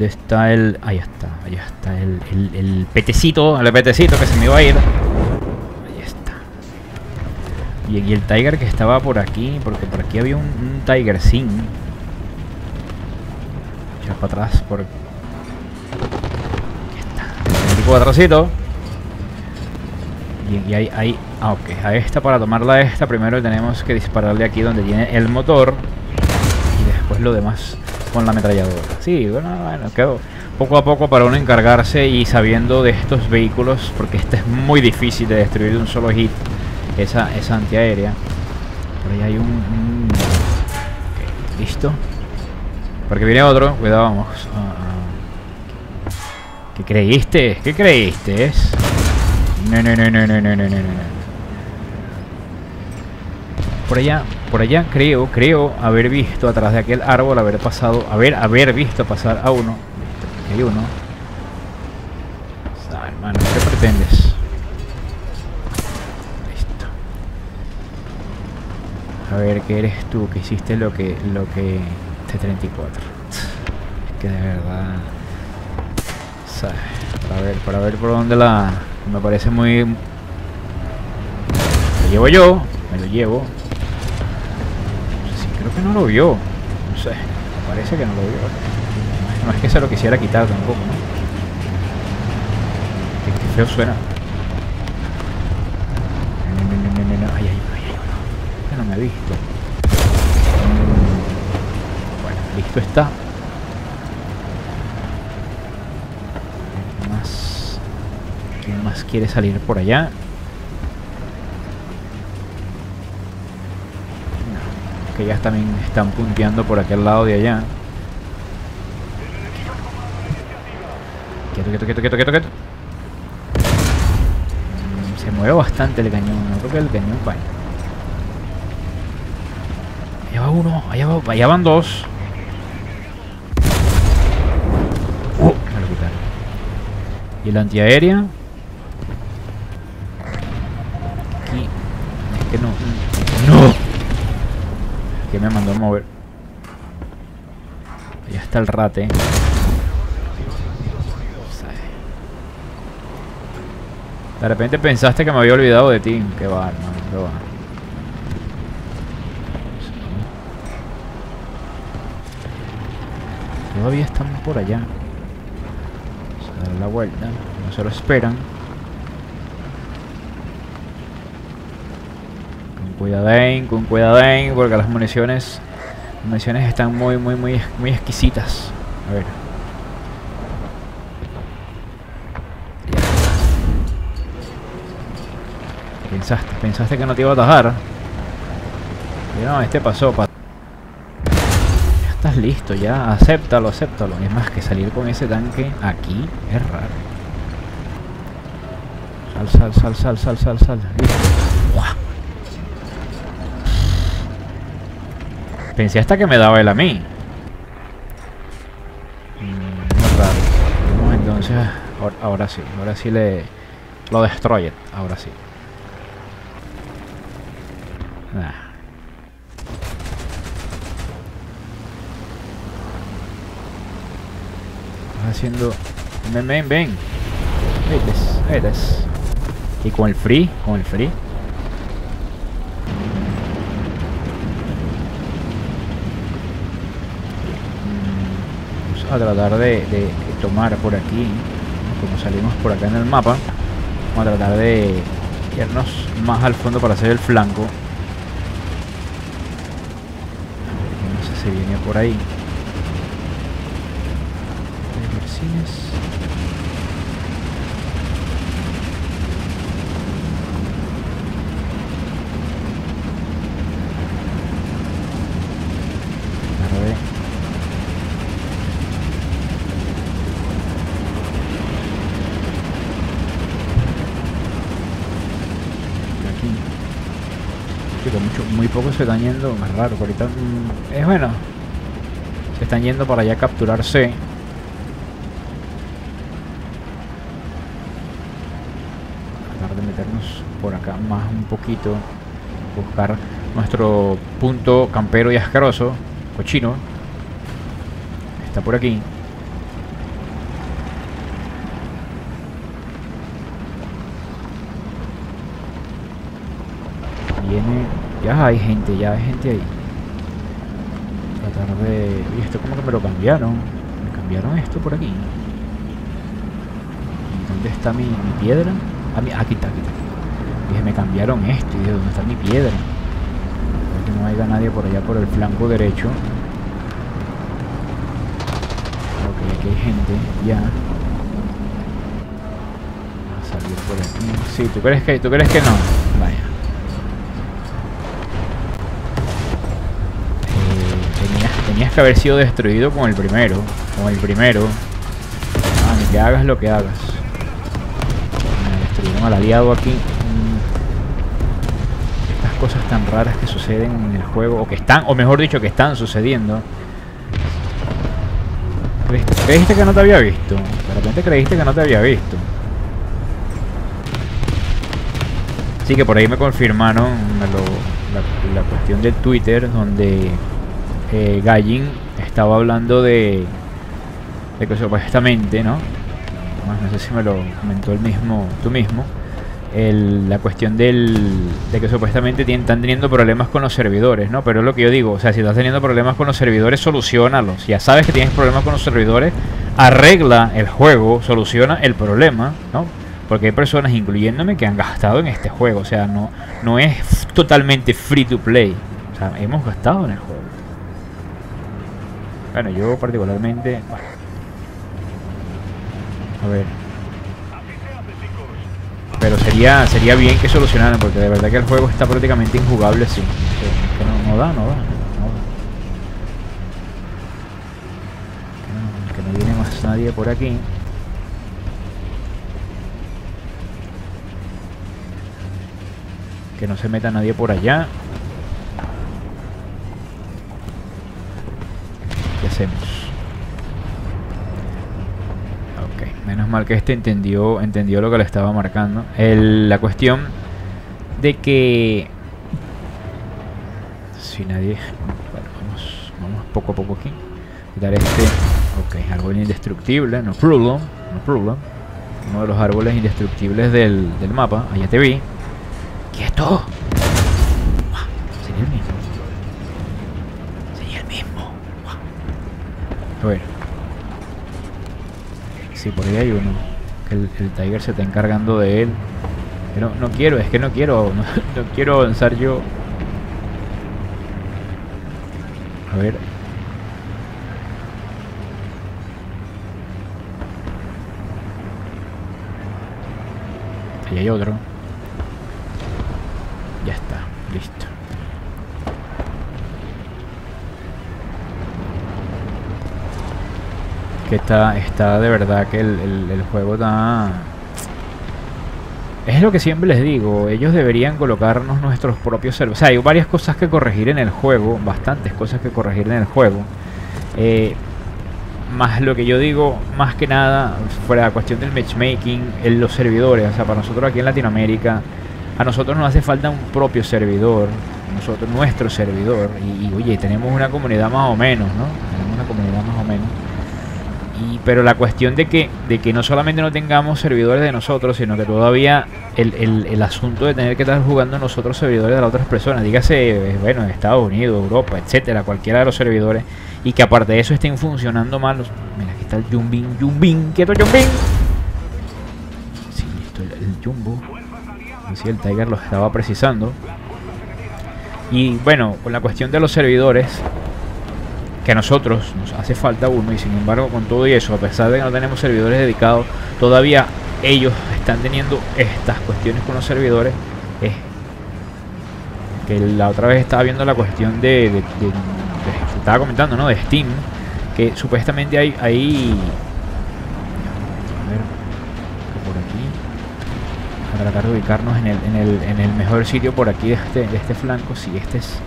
¿Dónde está el...? Ahí está, ahí está el, el, petecito, el petecito que se me iba a ir. Ahí está. Y, y el Tiger que estaba por aquí, porque por aquí había un, un Tiger Sin. Echar para atrás por... Aquí está. El atrásito. Y, y ahí, ahí... Ah, ok. A esta, para tomarla esta, primero tenemos que dispararle aquí donde tiene el motor. Y después lo demás con la ametralladora. Sí, bueno, bueno, quedó poco a poco para uno encargarse y sabiendo de estos vehículos, porque este es muy difícil de destruir de un solo hit, esa, esa antiaérea. Por ahí hay un... listo. Porque viene otro, cuidado, vamos. Uh, ¿Qué creíste? ¿Qué creíste? No, no, no, no, no, no, no, no. Por allá, por allá creo, creo haber visto atrás de aquel árbol, haber pasado, haber, haber visto pasar a uno. Aquí Hay uno. Ah, hermano, ¿qué pretendes? Listo. A ver, ¿qué eres tú? Que hiciste lo que, lo que... T-34. Es que de verdad... Para ver, para ver por dónde la... Me parece muy... Lo llevo yo, me lo llevo. Que no lo vio. No sé, parece que no lo vio. No es- que se lo quisiera quitar tampoco, ¿no? Qué, feo suena. Ay, ay, no me ha visto. Bueno, listo está. ¿Quién más? ¿Quién más quiere salir por allá? Que ellas también están punteando por aquel lado de allá. Quieto, quieto, quieto, quieto, quieto, quieto. Se mueve bastante el cañón. No creo que el cañón vaya. Allá va uno, allá, va, van dos. Uh, me lo quitaron. Y la antiaérea. Que me mandó a mover. Allá está el rate. De repente pensaste que me había olvidado de ti. Qué va, qué va. Todavía están por allá. Vamos a dar la vuelta. No se lo esperan. Cuidadén, con cuidadén, porque las municiones, las municiones están muy, muy, muy, muy exquisitas. A ver. Pensaste, pensaste que no te iba a atajar. Y no, este pasó, pasó. Ya estás listo, ya. Acéptalo, acéptalo. Es más que salir con ese tanque aquí es raro. Sal, sal, sal, sal, sal, sal, sal. Pensé hasta que me daba él a mí. Mm. Vamos entonces. Ahora, ahora sí, ahora sí le. Lo destroyer, ahora sí. Nah. Estás haciendo... Ven, ven, ven. Eres, eres. Y con el free, con el free. Mm, Vamos a tratar de, tomar por aquí. Como salimos por acá en el mapa. Vamos a tratar de irnos más al fondo para hacer el flanco. No sé si viene por ahí. Tarde. Aquí. Sí, que mucho, muy pocos se están yendo, más raro, ahorita es bueno. Se están yendo para allá a capturar C. Tratar de meternos por acá más un poquito. Buscar nuestro punto campero y asqueroso. Cochino. Está por aquí. Ya hay gente, ya hay gente ahí. Tratar de... Y esto como que me lo cambiaron. Me cambiaron esto por aquí. ¿Y dónde está mi, piedra? Ah, aquí está, aquí está. Dije, me cambiaron esto. Y dije, ¿dónde está mi piedra? Para que no haya nadie por allá por el flanco derecho. Ok, aquí hay gente, ya. Vamos a salir por aquí. Sí, ¿tú crees que, tú crees que no? Vaya. Que haber sido destruido con el primero. Con el primero. Ah, que hagas lo que hagas. Me destruyeron al aliado aquí. Mm. Estas cosas tan raras que suceden en el juego. O que están, o mejor dicho, que están sucediendo. Creíste, que no te había visto. De repente creíste que no te había visto. Sí, que por ahí me confirmaron la, la cuestión del Twitter donde eh, Gallin estaba hablando de, de que supuestamente, ¿no? Más, no sé si me lo comentó el mismo, tú mismo. la cuestión del, de que supuestamente tien- están teniendo problemas con los servidores, ¿no? Pero es lo que yo digo, o sea, si estás teniendo problemas con los servidores, solucionalos. Ya sabes que tienes problemas con los servidores, arregla el juego, soluciona el problema, ¿no? Porque hay personas, incluyéndome, que han gastado en este juego, o sea, no, no es totalmente free to play, o sea, hemos gastado en el juego. Bueno, yo particularmente. A ver. Pero sería sería bien que solucionaran, porque de verdad que el juego está prácticamente injugable que no, da, no da. Que no viene más nadie por aquí. Que no se meta nadie por allá. Hacemos? Ok, menos mal que este entendió, entendió lo que le estaba marcando. La cuestión de que si nadie, bueno, vamos, vamos poco a poco aquí. Quitar este, ok, árbol indestructible, no problem, no problem. Uno de los árboles indestructibles del, del mapa, allá te vi. ¡Quieto! Buah, Sería el mismo. Sería el mismo. Buah. A ver. Sí, por ahí hay uno. El, el Tiger se está encargando de él. Pero no quiero, es que no quiero. No quiero avanzar yo. A ver. Ahí hay otro. Ya está, listo. Que está, está de verdad que el, el- juego está... Es lo que siempre les digo, ellos deberían colocarnos nuestros propios servidores. O sea, hay varias cosas que corregir en el juego, bastantes cosas que corregir en el juego. Eh, más lo que yo digo, más que nada, fuera la cuestión del matchmaking, en los servidores. O sea, para nosotros aquí en Latinoamérica, a nosotros nos hace falta un propio servidor, nosotros nuestro servidor. Y, oye, tenemos una comunidad más o menos, ¿no? Tenemos una comunidad más pero la cuestión de que, de que no solamente no tengamos servidores de nosotros, sino que todavía el, el- asunto de tener que estar jugando nosotros servidores de las otras personas, dígase, bueno, en Estados Unidos, Europa, etcétera, cualquiera de los servidores, y que aparte de eso estén funcionando mal los. Mira, aquí está el Jumbin, Jumbin, quieto Jumbin. Sí, listo, el, el Jumbo. Y sí, el Tiger lo estaba precisando. Y bueno, con la cuestión de los servidores, que a nosotros nos hace falta uno y sin embargo con todo y eso, a pesar de que no tenemos servidores dedicados, todavía ellos están teniendo estas cuestiones con los servidores. Es que la otra vez estaba viendo la cuestión de, de- de- de- estaba comentando, ¿no? De Steam, que supuestamente hay, hay tratar de ubicarnos en el, en el, en el mejor sitio por aquí de este, de este flanco. Si este es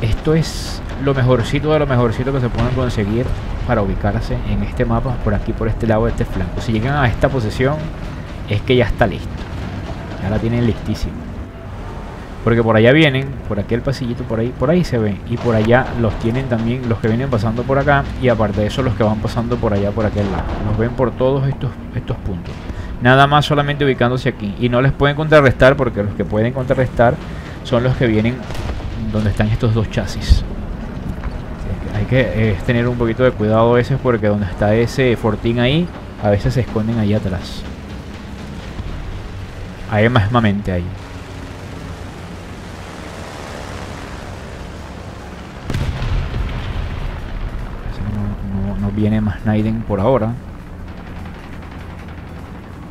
esto es lo mejorcito de lo mejorcito que se pueden conseguir para ubicarse en este mapa, por aquí, por este lado de este flanco. Si llegan a esta posición, es que ya está listo. Ya la tienen listísima. Porque por allá vienen, por aquí el pasillito, por ahí, por ahí se ven. Y por allá los tienen también los que vienen pasando por acá. Y aparte de eso, los que van pasando por allá, por aquel lado. Los ven por todos estos, estos puntos. Nada más solamente ubicándose aquí. Y no les pueden contrarrestar porque los que pueden contrarrestar son los que vienen donde están estos dos chasis. Hay que eh, tener un poquito de cuidado a veces porque donde está ese fortín ahí, a veces se esconden ahí atrás. Hay más mamente ahí. No, viene más Naiden por ahora.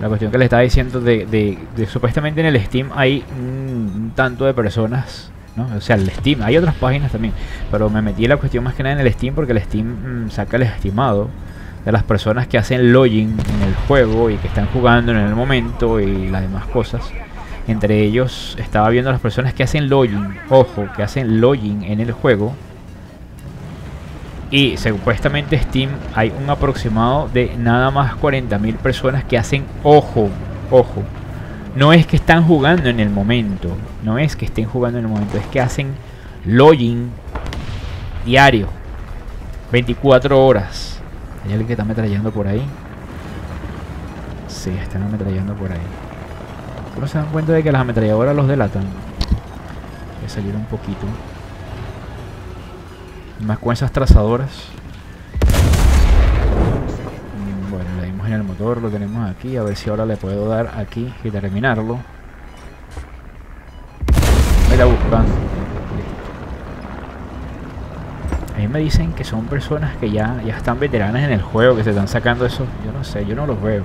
La cuestión que le estaba diciendo de, supuestamente en el Steam hay un, tanto de personas, ¿no? O sea, el Steam, hay otras páginas también, pero me metí en la cuestión más que nada en el Steam porque el Steam mm, saca el estimado de las personas que hacen login en el juego y que están jugando en el momento y las demás cosas. Entre ellos estaba viendo las personas que hacen login, ojo, que hacen login en el juego y supuestamente Steam hay un aproximado de nada más 40.000 personas que hacen ojo, ojo. No es que están jugando en el momento, no es que estén jugando en el momento, es que hacen login diario, 24 horas. ¿Hay alguien que está ametrallando por ahí? Sí, están ametrallando por ahí. ¿Cómo se dan cuenta de que las ametralladoras los delatan? Voy a salir un poquito. Más con esas trazadoras. El motor, lo tenemos aquí. A ver si ahora le puedo dar aquí y terminarlo. Me está buscando. Ahí me dicen que son personas que ya, ya están veteranas en el juego, que se están sacando eso. Yo no sé, yo no los veo.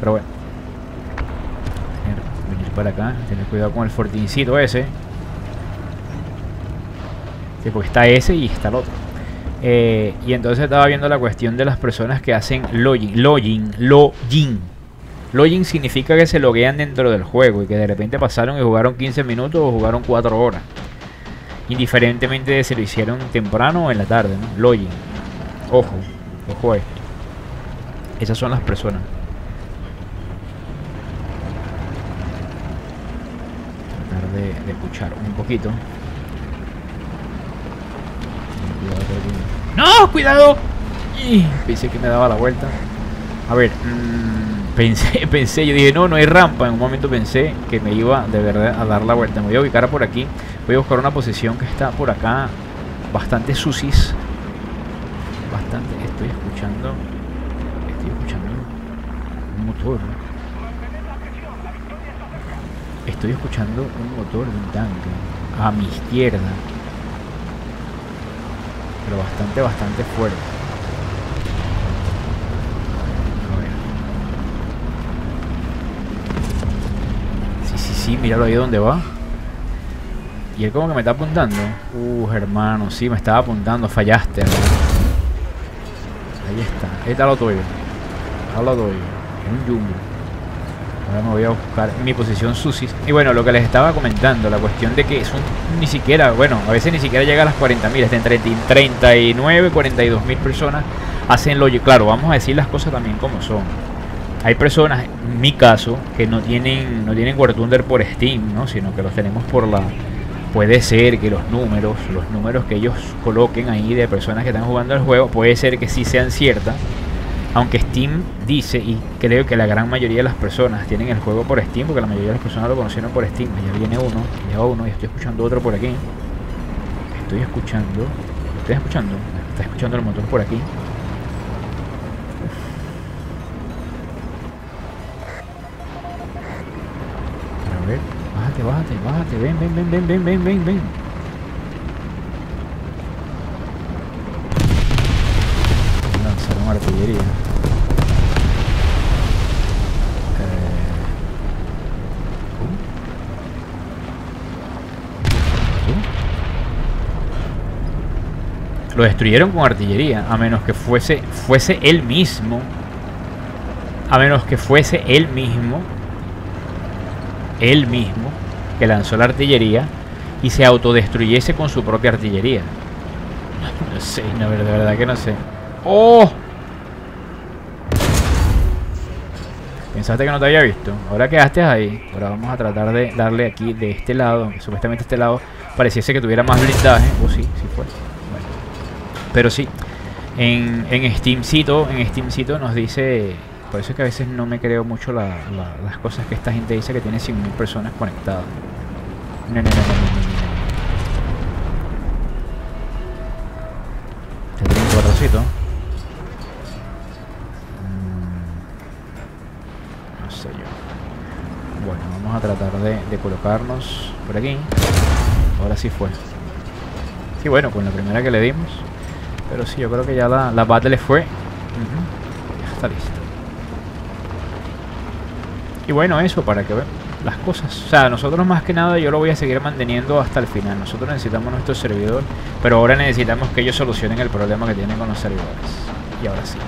Pero bueno. Venir para acá, tener cuidado con el fortincito ese porque está ese y está el otro. Eh, y entonces estaba viendo la cuestión de las personas que hacen login. Login, login. Login significa que se loguean dentro del juego y que de repente pasaron y jugaron 15 minutos o jugaron 4 horas. Indiferentemente de si lo hicieron temprano o en la tarde, ¿no? Login. Ojo, ojo esto. Esas son las personas. Tratar de escuchar un poquito. ¡No! ¡Cuidado! pensé que me daba la vuelta. A ver, mm, pensé, pensé, yo dije, no, no hay rampa. En un momento pensé que me iba de verdad a dar la vuelta. Me voy a ubicar por aquí. Voy a buscar una posición que está por acá. Bastante sucis. Bastante. Estoy escuchando. Estoy escuchando un motor. Estoy escuchando un motor de un tanque. A mi izquierda pero bastante, bastante fuerte. A ver. Sí, sí, sí, míralo ahí donde va. Y él como que me está apuntando. Uh, hermano, sí, me estaba apuntando, fallaste. Ahí está, ahí está lo tuyo. Ahí lo tuyo. Es un jumbo. Ahora me voy a buscar mi posición susis. Y bueno, lo que les estaba comentando, la cuestión de que son ni siquiera, bueno, a veces ni siquiera llega a las 40.000, está entre 39, 42 mil personas hacen lo Claro, vamos a decir las cosas también como son. Hay personas, en mi caso, que no tienen no tienen War Thunder por Steam, ¿no? sino que los tenemos por la... Puede ser que los números, los números que ellos coloquen ahí de personas que están jugando el juego, puede ser que sí sean ciertas aunque Steam dice, y creo que la gran mayoría de las personas tienen el juego por Steam, porque la mayoría de las personas lo conocieron por Steam. Ya viene uno, ya uno, y estoy escuchando otro por aquí. Estoy escuchando. ¿Estoy escuchando? Está escuchando el motor por aquí. A ver, bájate, bájate, bájate. Ven, ven, ven, ven, ven, ven, ven, ven. artillería. Lo destruyeron con artillería, a menos que fuese, fuese él mismo. A menos que fuese él mismo. Él mismo. Que lanzó la artillería. Y se autodestruyese con su propia artillería. No, sé, no, de verdad que no sé. ¡Oh! Pensaste que no te había visto. Ahora quedaste ahí. Ahora vamos a tratar de darle aquí de este lado. Supuestamente este lado pareciese que tuviera más blindaje. O oh, sí, sí fue. Pero sí, en, en Steamcito, en Steamcito nos dice, por eso es que a veces no me creo mucho las cosas que esta gente dice que tiene 100.000 personas conectadas. No, no, no, no, no. Tendría un cuatrocito. Mm, no sé yo. Bueno, vamos a tratar de, de colocarnos por aquí. Ahora sí fue. Sí, bueno, con la primera que le dimos. Pero sí, yo creo que ya la, la battle fue. Ya está listo. Y bueno, eso para que vean las cosas. O sea, nosotros más que nada yo lo voy a seguir manteniendo hasta el final. Nosotros necesitamos nuestro servidor, pero ahora necesitamos que ellos solucionen el problema que tienen con los servidores. Y ahora sí.